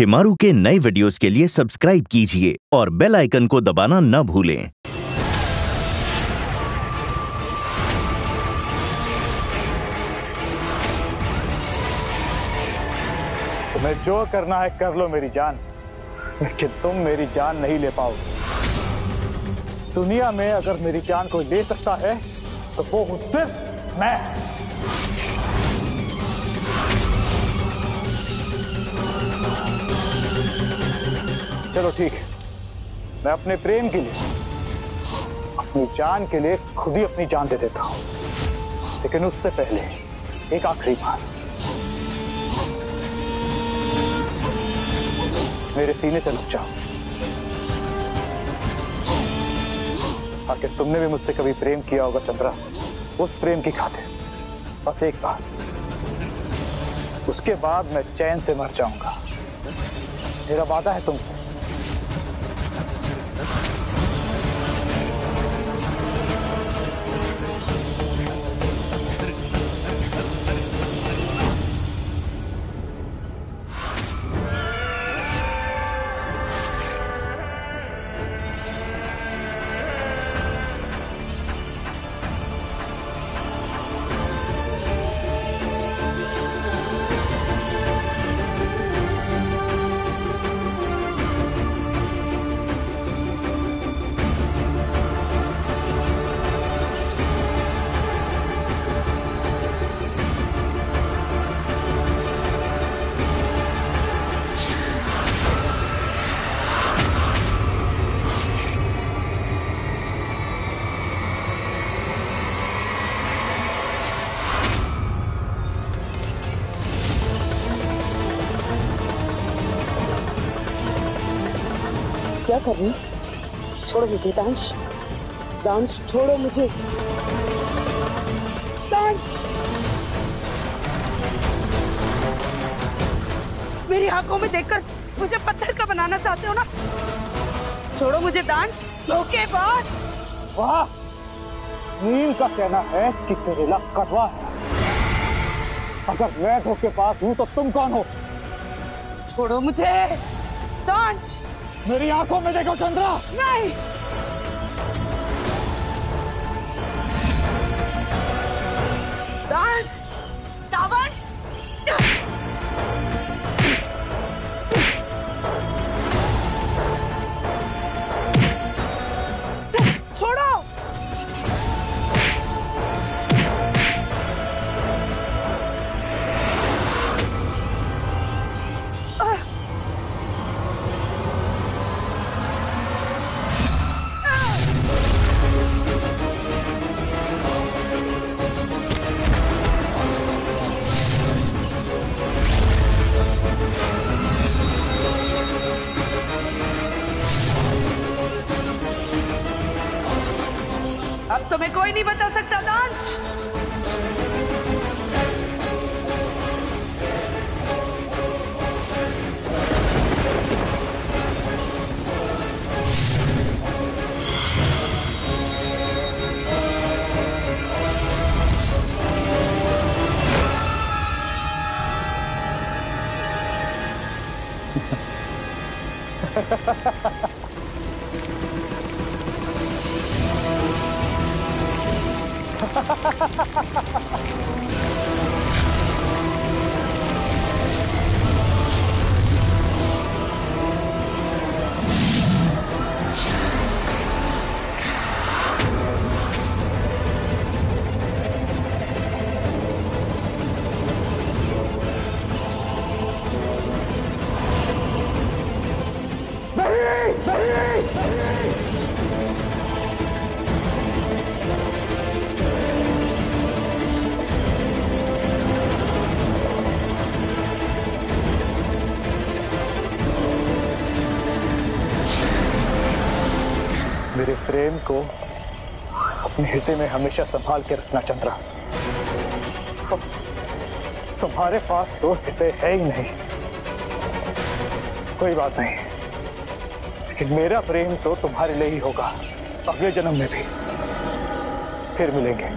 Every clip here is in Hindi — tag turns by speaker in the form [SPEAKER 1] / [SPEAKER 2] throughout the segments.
[SPEAKER 1] शिमारू के नए वीडियोस के लिए सब्सक्राइब कीजिए और बेल आइकन को दबाना न भूलें।
[SPEAKER 2] तुम्हें जो करना है कर लो मेरी जान, लेकिन तुम मेरी जान नहीं ले पाओगे। दुनिया में अगर मेरी जान कोई ले सकता है तो वो सिर्फ़ मैं। चलो ठीक। है मैं अपने प्रेम के लिए, अपनी जान के लिए खुद ही अपनी जान दे देता हूँ। लेकिन उससे पहले एक आखिरी बात। मेरे सीने से लग जाओ। आखिर तुमने भी मुझसे कभी प्रेम किया होगा, चंद्रा? उस प्रेम की खातिर। बस एक बात। उसके बाद मैं चैन से मर जाऊँगा। मेरा वादा है तुमसे।
[SPEAKER 3] क्या कर रही? छोड़ो मुझे दांश। दांश छोड़ो मुझे। दांश! मेरी आँखों में देखकर मुझे पत्थर का बनाना चाहते हो ना? छोड़ो मुझे दांश। धोखेबाज
[SPEAKER 2] वाह! नीम का कहना है कि तेरे लाख कड़वा है। अगर मैं धोखे पास हूँ तो तुम कौन हो?
[SPEAKER 3] छोड़ो मुझे। दांश!
[SPEAKER 2] मेरी आँखों में देखो चंद्रा।
[SPEAKER 3] नहीं। सकता दांश
[SPEAKER 2] नहीं ハハハハ प्रेम को अपने हृदय में हमेशा संभाल के रखना, चंद्रा। तुम्हारे पास तो हृदय है ही नहीं। कोई बात नहीं। लेकिन मेरा प्रेम तो तुम्हारे लिए ही होगा, अगले जन्म में भी। फिर मिलेंगे।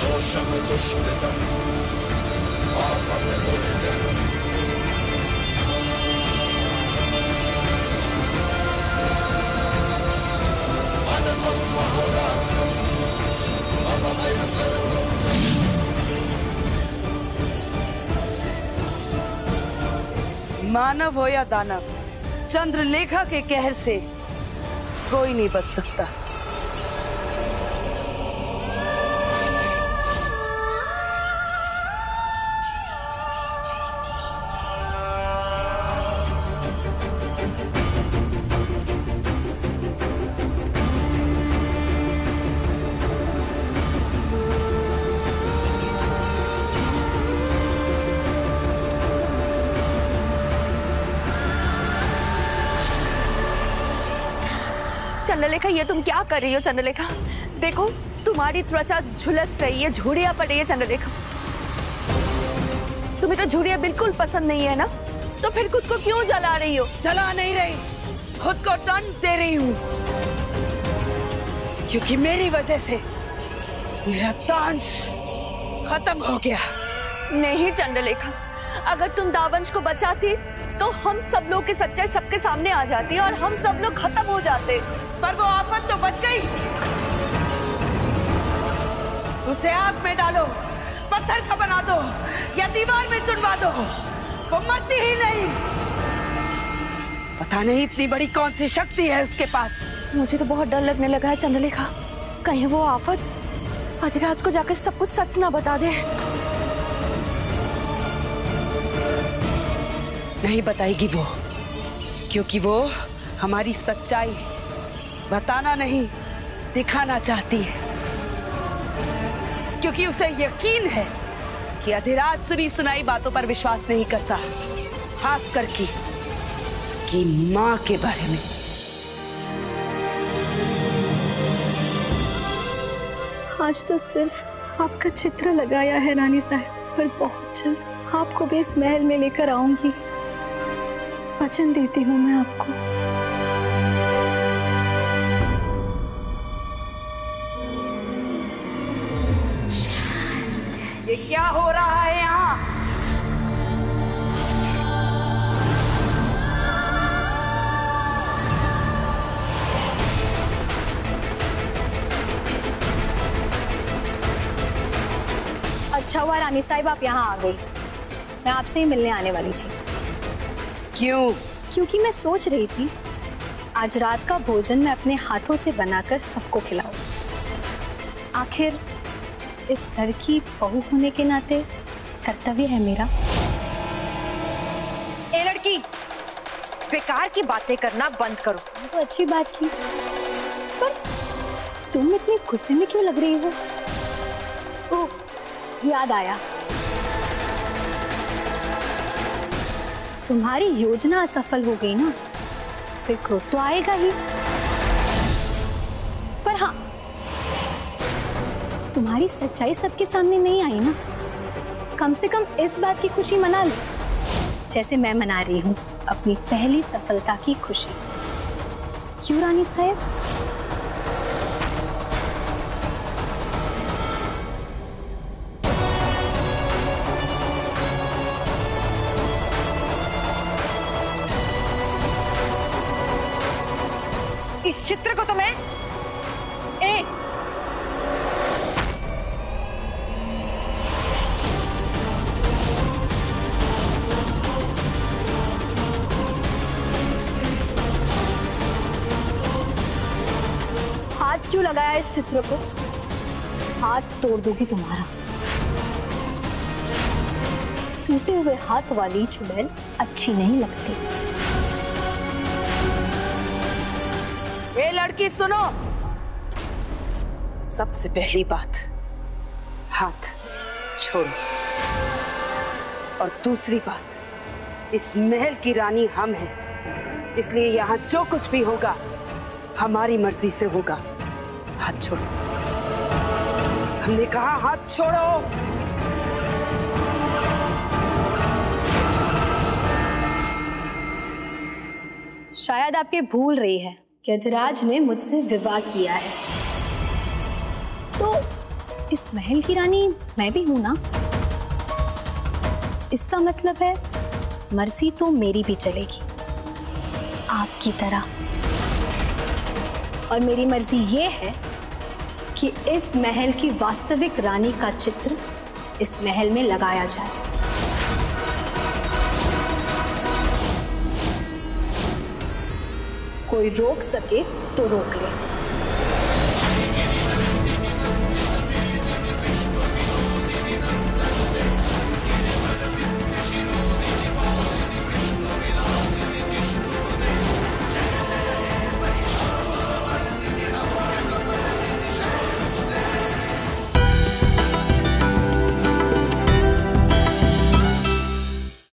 [SPEAKER 4] दोषं दुष्कृतम् पापविमोचनम् अनघं
[SPEAKER 3] मानव हो या दानव चंद्रलेखा के कहर से कोई नहीं बच सकता।
[SPEAKER 5] चंद्रलेखा ये तुम क्या कर रही हो चंद्रलेखा? देखो तुम्हारी त्वचा झुलस रही है झुड़िया पड़ रही है चंद्रलेखा। तुम्हें तो झुड़िया बिल्कुल पसंद नहीं है ना? तो फिर खुद को क्यों जला रही हो?
[SPEAKER 3] चला नहीं रही। खुद को दंड दे रही हूँ। क्योंकि मेरी वजह से मेरा दांश खत्म हो गया।
[SPEAKER 5] नहीं चंद्रलेखा अगर तुम दावंश को बचाती तो हम सब लोग की सच्चाई सबके सामने आ जाती और हम सब लोग खत्म हो जाते।
[SPEAKER 3] पर वो आफत तो बच गई। उसे आग में डालो पत्थर का बना दो या दीवार में चुनवा दो। वो मरती ही नहीं। पता नहीं इतनी बड़ी कौन सी शक्ति है उसके पास।
[SPEAKER 5] मुझे तो बहुत डर लगने लगा है चंद्रलेखा। कहीं वो आफत? अधिराज को जाकर सब कुछ सच ना बता दे।
[SPEAKER 3] नहीं बताएगी वो क्योंकि वो हमारी सच्चाई बताना नहीं, दिखाना चाहती है। क्योंकि उसे यकीन है कि अधिराज सुनी सुनाई बातों पर विश्वास नहीं करता खास करके उसकी माँ के बारे में।
[SPEAKER 6] आज तो सिर्फ़ आपका चित्र लगाया है रानी साहब, पर बहुत जल्द आपको भी इस महल में लेकर आऊँगी। वचन देती हूँ मैं आपको।
[SPEAKER 3] ये क्या हो रहा है यहाँ?
[SPEAKER 6] अच्छा हुआ रानी साहब आप यहाँ आ गई। मैं आपसे ही मिलने आने वाली थी।
[SPEAKER 3] क्यों?
[SPEAKER 6] क्योंकि मैं सोच रही थी आज रात का भोजन मैं अपने हाथों से बनाकर सबको खिलाऊं। आखिर इस घर की बहू होने के नाते कर्तव्य है मेरा।
[SPEAKER 5] ए लड़की बेकार की बातें करना बंद करो।
[SPEAKER 6] तो अच्छी बात की। पर तुम इतने गुस्से में क्यों लग रही हो? ओह याद आया। तुम्हारी योजना असफल हो गई ना? फिर क्रोध तो आएगा ही। तुम्हारी सच्चाई सबके सामने नहीं आई ना? कम से कम इस बात की खुशी मना लो। जैसे मैं मना रही हूँ, अपनी पहली सफलता की खुशी। क्यों रानी साहब?
[SPEAKER 5] इस चित्र को तो मैं
[SPEAKER 6] क्यों लगाया इस चित्र को? हाथ तोड़ दोगी तुम्हारा। टूटे हुए हाथ वाली चुड़ैल अच्छी नहीं लगती।
[SPEAKER 3] ये लड़की, सुनो। सबसे पहली बात, हाथ छोड़ो। और दूसरी बात, इस महल की रानी हम हैं। इसलिए यहाँ जो कुछ भी होगा, हमारी मर्ज़ी से होगा। हाथ छोड़ो। हमने कहा, हाथ छोड़ो।
[SPEAKER 6] शायद आपके भूल रही है कि अधिराज ने मुझसे विवाह किया है। तो इस महल की रानी मैं भी हूँ ना? इसका मतलब है, मर्ज़ी तो मेरी भी चलेगी। आपकी तरह। और मेरी मर्ज़ी ये है कि इस महल की वास्तविक रानी का चित्र इस महल में लगाया जाए। कोई रोक सके तो रोक ले।